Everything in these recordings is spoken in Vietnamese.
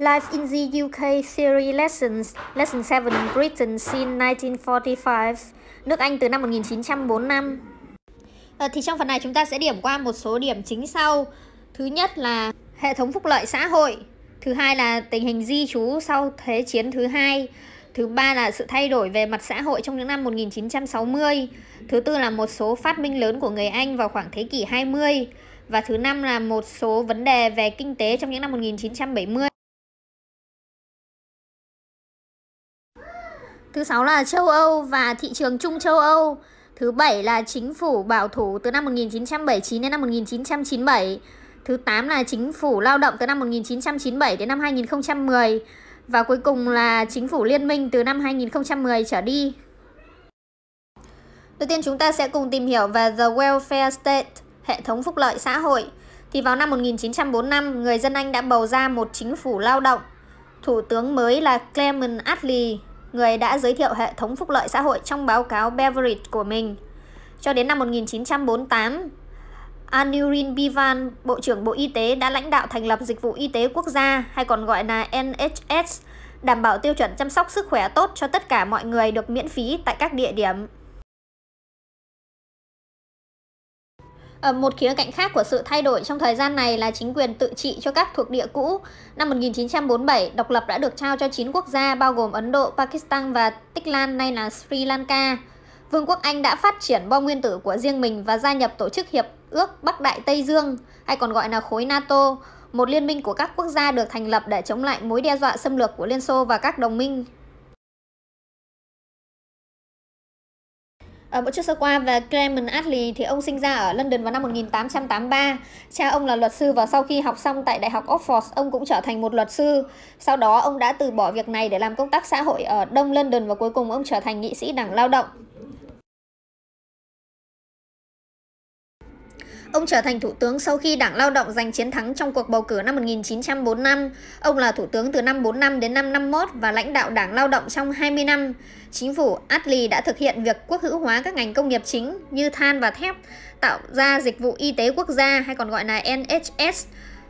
Life in the UK Theory Lessons Lesson 7 Britain since 1945 Nước Anh từ năm 1945 à, ờ, Thì trong phần này chúng ta sẽ điểm qua một số điểm chính sau. Thứ nhất là hệ thống phúc lợi xã hội. Thứ hai là tình hình di trú sau Thế chiến thứ hai. Thứ ba là sự thay đổi về mặt xã hội trong những năm 1960 Thứ tư là một số phát minh lớn của người Anh vào khoảng thế kỷ 20 Và thứ năm là một số vấn đề về kinh tế trong những năm 1970 Thứ sáu là châu Âu và thị trường chung châu Âu. Thứ bảy là chính phủ bảo thủ từ năm 1979 đến năm 1997. Thứ 8 là chính phủ lao động từ năm 1997 đến năm 2010. Và cuối cùng là chính phủ liên minh từ năm 2010 trở đi. Đầu tiên chúng ta sẽ cùng tìm hiểu về The Welfare State, hệ thống phúc lợi xã hội. Thì vào năm 1945, người dân Anh đã bầu ra một chính phủ lao động. Thủ tướng mới là Clement Attlee người đã giới thiệu hệ thống phúc lợi xã hội trong báo cáo Beveridge của mình. Cho đến năm 1948, Anurin Bivan, Bộ trưởng Bộ Y tế đã lãnh đạo thành lập Dịch vụ Y tế Quốc gia hay còn gọi là NHS, đảm bảo tiêu chuẩn chăm sóc sức khỏe tốt cho tất cả mọi người được miễn phí tại các địa điểm. Ở một khía cạnh khác của sự thay đổi trong thời gian này là chính quyền tự trị cho các thuộc địa cũ. Năm 1947, độc lập đã được trao cho 9 quốc gia bao gồm Ấn Độ, Pakistan và Tích Lan nay là Sri Lanka. Vương quốc Anh đã phát triển bom nguyên tử của riêng mình và gia nhập tổ chức Hiệp ước Bắc Đại Tây Dương, hay còn gọi là khối NATO, một liên minh của các quốc gia được thành lập để chống lại mối đe dọa xâm lược của Liên Xô và các đồng minh. Ở Bộ chút sơ qua về Clement Attlee thì ông sinh ra ở London vào năm 1883. Cha ông là luật sư và sau khi học xong tại Đại học Oxford, ông cũng trở thành một luật sư. Sau đó ông đã từ bỏ việc này để làm công tác xã hội ở Đông London và cuối cùng ông trở thành nghị sĩ đảng lao động. Ông trở thành thủ tướng sau khi Đảng Lao động giành chiến thắng trong cuộc bầu cử năm 1945. Ông là thủ tướng từ năm 45 đến năm 51 và lãnh đạo Đảng Lao động trong 20 năm. Chính phủ Attlee đã thực hiện việc quốc hữu hóa các ngành công nghiệp chính như than và thép, tạo ra dịch vụ y tế quốc gia hay còn gọi là NHS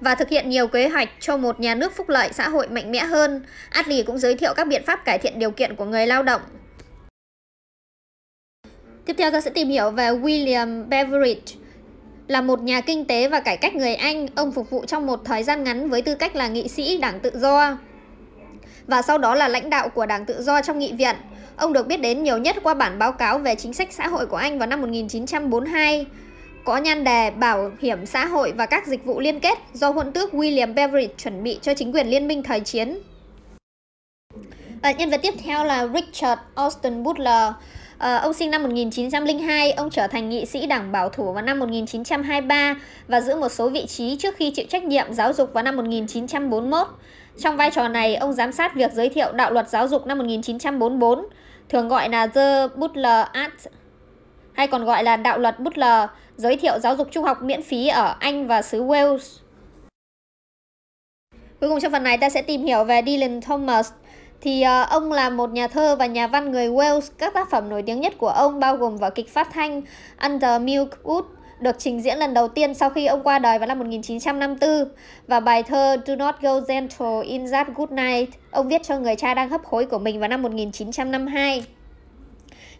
và thực hiện nhiều kế hoạch cho một nhà nước phúc lợi xã hội mạnh mẽ hơn. Attlee cũng giới thiệu các biện pháp cải thiện điều kiện của người lao động. Tiếp theo ta sẽ tìm hiểu về William Beveridge. Là một nhà kinh tế và cải cách người Anh, ông phục vụ trong một thời gian ngắn với tư cách là nghị sĩ Đảng Tự Do và sau đó là lãnh đạo của Đảng Tự Do trong nghị viện. Ông được biết đến nhiều nhất qua bản báo cáo về chính sách xã hội của Anh vào năm 1942, có nhan đề Bảo hiểm xã hội và các dịch vụ liên kết do hôn tước William Beveridge chuẩn bị cho chính quyền liên minh thời chiến. À, nhân vật tiếp theo là Richard Austin Butler. À, ông sinh năm 1902, ông trở thành nghị sĩ đảng bảo thủ vào năm 1923 và giữ một số vị trí trước khi chịu trách nhiệm giáo dục vào năm 1941. Trong vai trò này, ông giám sát việc giới thiệu đạo luật giáo dục năm 1944, thường gọi là The Butler Act, hay còn gọi là đạo luật Butler, giới thiệu giáo dục trung học miễn phí ở Anh và xứ Wales. Cuối cùng trong phần này ta sẽ tìm hiểu về Dylan Thomas. Thì uh, ông là một nhà thơ và nhà văn người Wales. Các tác phẩm nổi tiếng nhất của ông bao gồm vở kịch phát thanh Under Milk Wood* được trình diễn lần đầu tiên sau khi ông qua đời vào năm 1954 và bài thơ Do Not Go Gentle in That Good Night ông viết cho người cha đang hấp hối của mình vào năm 1952.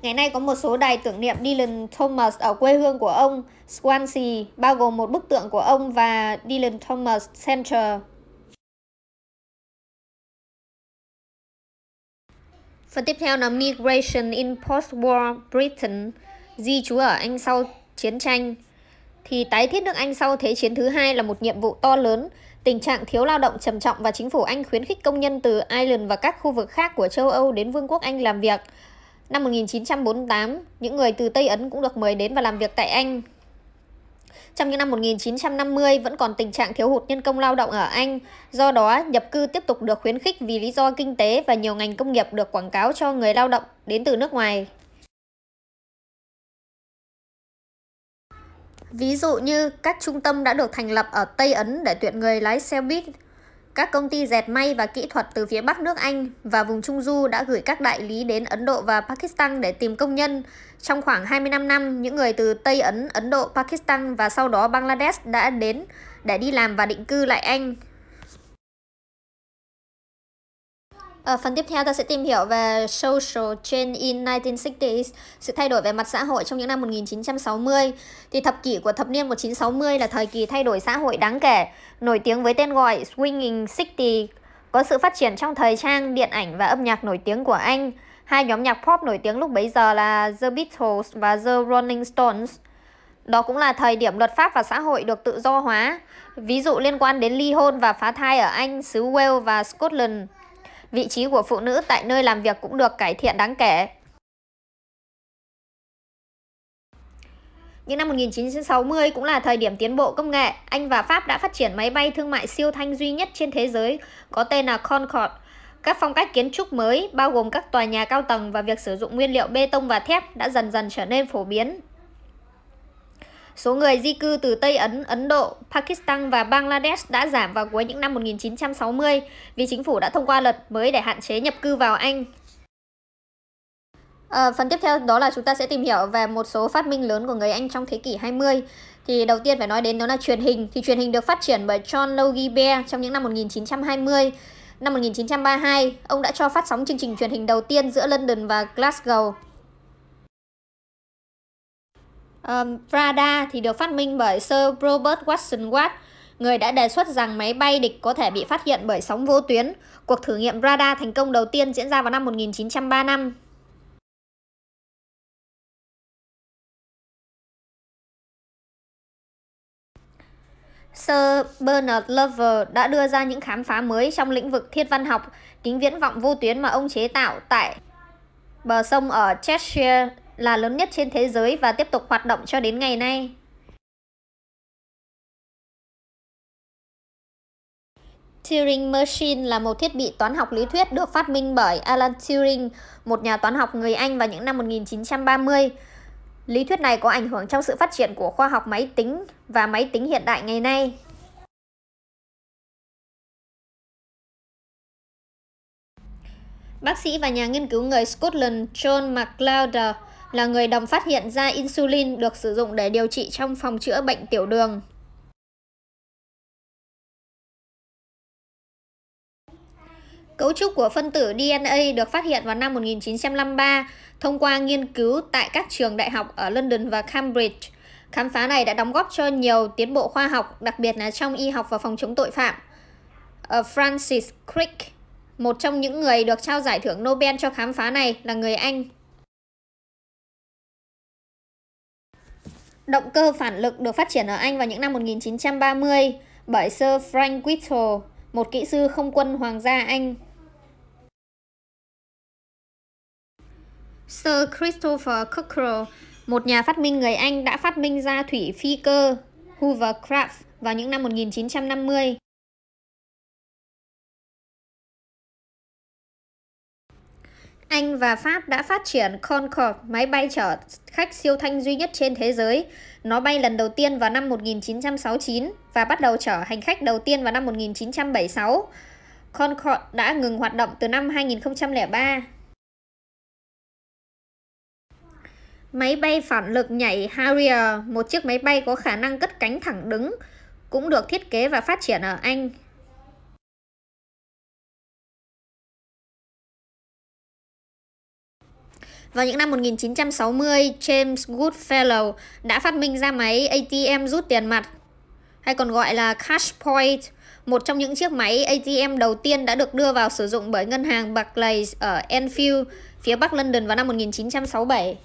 Ngày nay có một số đài tưởng niệm Dylan Thomas ở quê hương của ông, Swansea, bao gồm một bức tượng của ông và Dylan Thomas Center. Phần tiếp theo là Migration in Post-War Britain, di trú ở Anh sau chiến tranh thì tái thiết nước Anh sau Thế chiến thứ hai là một nhiệm vụ to lớn. Tình trạng thiếu lao động trầm trọng và chính phủ Anh khuyến khích công nhân từ Ireland và các khu vực khác của châu Âu đến Vương quốc Anh làm việc. Năm 1948, những người từ Tây Ấn cũng được mời đến và làm việc tại Anh. Trong những năm 1950 vẫn còn tình trạng thiếu hụt nhân công lao động ở Anh, do đó nhập cư tiếp tục được khuyến khích vì lý do kinh tế và nhiều ngành công nghiệp được quảng cáo cho người lao động đến từ nước ngoài. Ví dụ như các trung tâm đã được thành lập ở Tây Ấn để tuyển người lái xe buýt. Các công ty dệt may và kỹ thuật từ phía Bắc nước Anh và vùng Trung Du đã gửi các đại lý đến Ấn Độ và Pakistan để tìm công nhân. Trong khoảng 25 năm, những người từ Tây Ấn, Ấn Độ, Pakistan và sau đó Bangladesh đã đến để đi làm và định cư lại Anh. Ở phần tiếp theo ta sẽ tìm hiểu về social change in 1960s, sự thay đổi về mặt xã hội trong những năm 1960. Thì thập kỷ của thập niên 1960 là thời kỳ thay đổi xã hội đáng kể, nổi tiếng với tên gọi Swinging 60, có sự phát triển trong thời trang, điện ảnh và âm nhạc nổi tiếng của Anh. Hai nhóm nhạc pop nổi tiếng lúc bấy giờ là The Beatles và The Rolling Stones. Đó cũng là thời điểm luật pháp và xã hội được tự do hóa, ví dụ liên quan đến ly hôn và phá thai ở Anh, xứ Wales và Scotland. Vị trí của phụ nữ tại nơi làm việc cũng được cải thiện đáng kể. Những năm 1960 cũng là thời điểm tiến bộ công nghệ. Anh và Pháp đã phát triển máy bay thương mại siêu thanh duy nhất trên thế giới, có tên là Concorde. Các phong cách kiến trúc mới, bao gồm các tòa nhà cao tầng và việc sử dụng nguyên liệu bê tông và thép đã dần dần trở nên phổ biến. Số người di cư từ Tây Ấn, Ấn Độ, Pakistan và Bangladesh đã giảm vào cuối những năm 1960 vì chính phủ đã thông qua luật mới để hạn chế nhập cư vào Anh. À, phần tiếp theo đó là chúng ta sẽ tìm hiểu về một số phát minh lớn của người Anh trong thế kỷ 20. Thì đầu tiên phải nói đến đó là truyền hình. Thì truyền hình được phát triển bởi John Logie Baird trong những năm 1920. Năm 1932, ông đã cho phát sóng chương trình truyền hình đầu tiên giữa London và Glasgow. Um, radar thì được phát minh bởi Sir Robert Watson Watt, người đã đề xuất rằng máy bay địch có thể bị phát hiện bởi sóng vô tuyến. Cuộc thử nghiệm radar thành công đầu tiên diễn ra vào năm 1935. Sir Bernard Lover đã đưa ra những khám phá mới trong lĩnh vực thiên văn học, kính viễn vọng vô tuyến mà ông chế tạo tại bờ sông ở Cheshire là lớn nhất trên thế giới và tiếp tục hoạt động cho đến ngày nay. Turing Machine là một thiết bị toán học lý thuyết được phát minh bởi Alan Turing, một nhà toán học người Anh vào những năm 1930. Lý thuyết này có ảnh hưởng trong sự phát triển của khoa học máy tính và máy tính hiện đại ngày nay. Bác sĩ và nhà nghiên cứu người Scotland John MacLeod là người đồng phát hiện ra insulin được sử dụng để điều trị trong phòng chữa bệnh tiểu đường. Cấu trúc của phân tử DNA được phát hiện vào năm 1953 thông qua nghiên cứu tại các trường đại học ở London và Cambridge. Khám phá này đã đóng góp cho nhiều tiến bộ khoa học, đặc biệt là trong y học và phòng chống tội phạm. Francis Crick, một trong những người được trao giải thưởng Nobel cho khám phá này là người Anh. Động cơ phản lực được phát triển ở Anh vào những năm 1930 bởi Sir Frank Whittle, một kỹ sư không quân Hoàng gia Anh. Sir Christopher Cockerell, một nhà phát minh người Anh đã phát minh ra thủy phi cơ Hovercraft vào những năm 1950. Anh và Pháp đã phát triển Concorde, máy bay chở khách siêu thanh duy nhất trên thế giới. Nó bay lần đầu tiên vào năm 1969 và bắt đầu chở hành khách đầu tiên vào năm 1976. Concorde đã ngừng hoạt động từ năm 2003. Máy bay phản lực nhảy Harrier, một chiếc máy bay có khả năng cất cánh thẳng đứng, cũng được thiết kế và phát triển ở Anh. Vào những năm 1960, James Goodfellow đã phát minh ra máy ATM rút tiền mặt, hay còn gọi là Cash Point, một trong những chiếc máy ATM đầu tiên đã được đưa vào sử dụng bởi ngân hàng Barclays ở Enfield, phía bắc London vào năm 1967.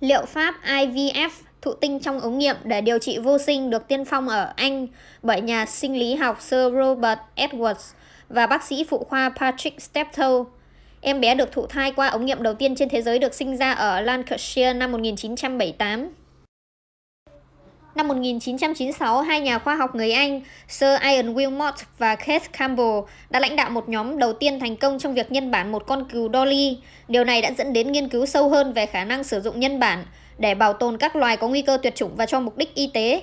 Liệu pháp IVF thụ tinh trong ống nghiệm để điều trị vô sinh được tiên phong ở Anh bởi nhà sinh lý học Sir Robert Edwards và bác sĩ phụ khoa Patrick Steptoe Em bé được thụ thai qua ống nghiệm đầu tiên trên thế giới được sinh ra ở Lancashire năm 1978. Năm 1996, hai nhà khoa học người Anh Sir Ian Wilmot và Keith Campbell đã lãnh đạo một nhóm đầu tiên thành công trong việc nhân bản một con cừu Dolly. Điều này đã dẫn đến nghiên cứu sâu hơn về khả năng sử dụng nhân bản để bảo tồn các loài có nguy cơ tuyệt chủng và cho mục đích y tế.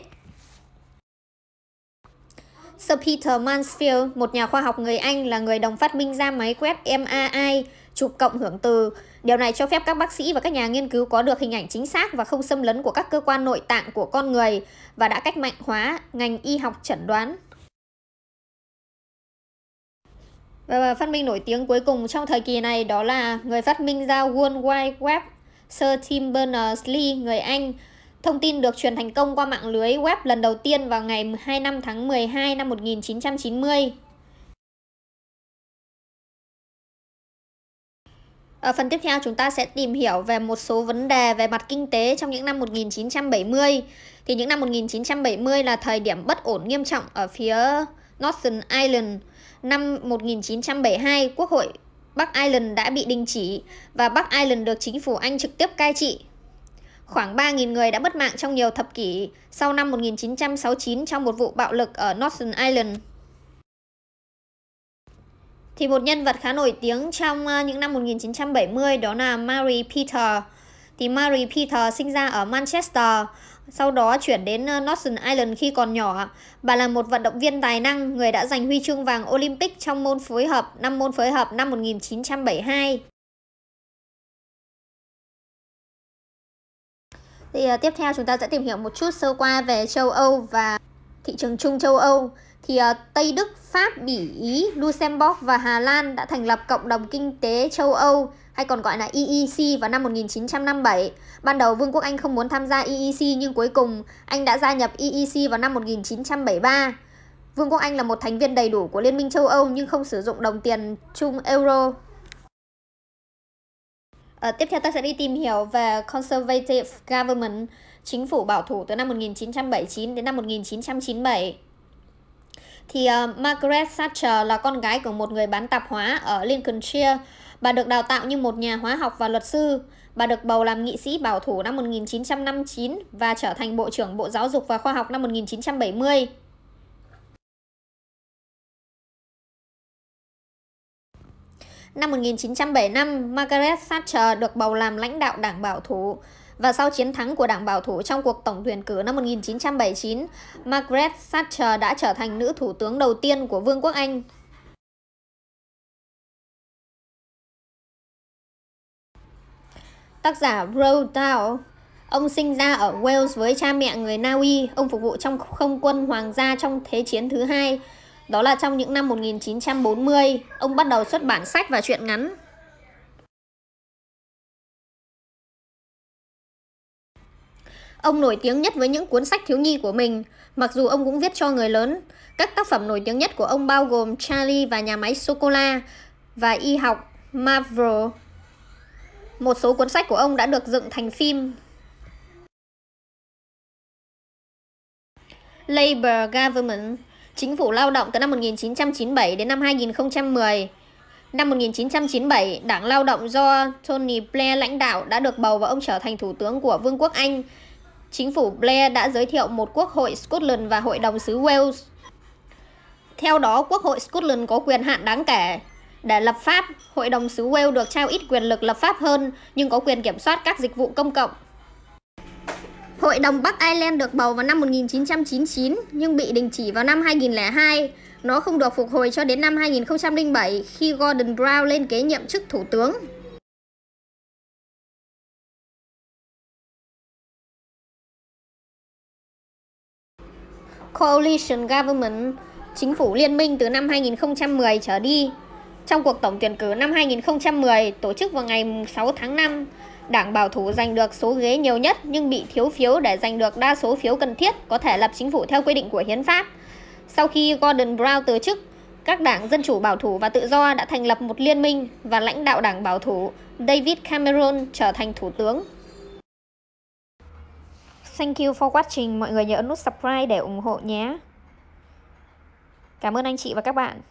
Sir Peter Mansfield, một nhà khoa học người Anh là người đồng phát minh ra máy quét MRI, chụp cộng hưởng từ. Điều này cho phép các bác sĩ và các nhà nghiên cứu có được hình ảnh chính xác và không xâm lấn của các cơ quan nội tạng của con người và đã cách mạnh hóa ngành y học chẩn đoán. Và phát minh nổi tiếng cuối cùng trong thời kỳ này đó là người phát minh ra World Wide Web Sir Tim Berners-Lee, người Anh. Thông tin được truyền thành công qua mạng lưới web lần đầu tiên vào ngày 25 tháng 12 năm 1990. Ở phần tiếp theo chúng ta sẽ tìm hiểu về một số vấn đề về mặt kinh tế trong những năm 1970. Thì những năm 1970 là thời điểm bất ổn nghiêm trọng ở phía Northern Ireland. Năm 1972, Quốc hội Bắc Ireland đã bị đình chỉ và Bắc Ireland được chính phủ Anh trực tiếp cai trị. Khoảng 3.000 người đã mất mạng trong nhiều thập kỷ sau năm 1969 trong một vụ bạo lực ở Northern Ireland. Thì một nhân vật khá nổi tiếng trong ờ, những năm 1970 đó là Mary Peter. Thì Mary Peter sinh ra ở Manchester, sau đó chuyển đến ờ, Northern Ireland khi còn nhỏ. Bà là một vận động viên tài năng, người đã giành huy chương vàng Olympic trong môn phối hợp, năm môn phối hợp năm 1972. Thì uh, tiếp theo chúng ta sẽ tìm hiểu một chút sơ qua về châu Âu và thị trường chung châu Âu. Thì uh, Tây Đức, Pháp, Bỉ, Ý, Luxembourg và Hà Lan đã thành lập Cộng đồng Kinh tế châu Âu hay còn gọi là EEC vào năm 1957. Ban đầu Vương quốc Anh không muốn tham gia EEC nhưng cuối cùng Anh đã gia nhập EEC vào năm 1973. Vương quốc Anh là một thành viên đầy đủ của Liên minh châu Âu nhưng không sử dụng đồng tiền chung euro. Uh, tiếp theo ta sẽ đi tìm hiểu về Conservative Government, chính phủ bảo thủ từ năm 1979 đến năm 1997. Thì uh, Margaret Thatcher là con gái của một người bán tạp hóa ở Lincolnshire. Bà được đào tạo như một nhà hóa học và luật sư. Bà được bầu làm nghị sĩ bảo thủ năm 1959 và trở thành Bộ trưởng Bộ Giáo dục và Khoa học năm 1970. Năm 1975, Margaret Thatcher được bầu làm lãnh đạo đảng bảo thủ. Và sau chiến thắng của đảng bảo thủ trong cuộc tổng tuyển cử năm 1979, Margaret Thatcher đã trở thành nữ thủ tướng đầu tiên của Vương quốc Anh. Tác giả Roald Dahl Ông sinh ra ở Wales với cha mẹ người Na Uy. Ông phục vụ trong không quân hoàng gia trong Thế chiến thứ hai. Đó là trong những năm 1940, ông bắt đầu xuất bản sách và truyện ngắn. Ông nổi tiếng nhất với những cuốn sách thiếu nhi của mình, mặc dù ông cũng viết cho người lớn. Các tác phẩm nổi tiếng nhất của ông bao gồm Charlie và nhà máy sô-cô-la và y học Marvel. Một số cuốn sách của ông đã được dựng thành phim. Labor Government Chính phủ lao động từ năm 1997 đến năm 2010. Năm 1997, Đảng Lao động do Tony Blair lãnh đạo đã được bầu và ông trở thành thủ tướng của Vương quốc Anh. Chính phủ Blair đã giới thiệu một quốc hội Scotland và hội đồng xứ Wales. Theo đó, quốc hội Scotland có quyền hạn đáng kể. Để lập pháp, hội đồng xứ Wales được trao ít quyền lực lập pháp hơn nhưng có quyền kiểm soát các dịch vụ công cộng. Hội đồng Bắc Ireland được bầu vào năm 1999 nhưng bị đình chỉ vào năm 2002. Nó không được phục hồi cho đến năm 2007 khi Gordon Brown lên kế nhiệm chức thủ tướng. Coalition Government, chính phủ liên minh từ năm 2010 trở đi. Trong cuộc tổng tuyển cử năm 2010 tổ chức vào ngày 6 tháng 5, Đảng bảo thủ giành được số ghế nhiều nhất nhưng bị thiếu phiếu để giành được đa số phiếu cần thiết có thể lập chính phủ theo quy định của hiến pháp. Sau khi Gordon Brown từ chức, các đảng Dân chủ bảo thủ và tự do đã thành lập một liên minh và lãnh đạo đảng bảo thủ David Cameron trở thành thủ tướng. Thank you for watching. Mọi người nhớ ấn nút subscribe để ủng hộ nhé. Cảm ơn anh chị và các bạn.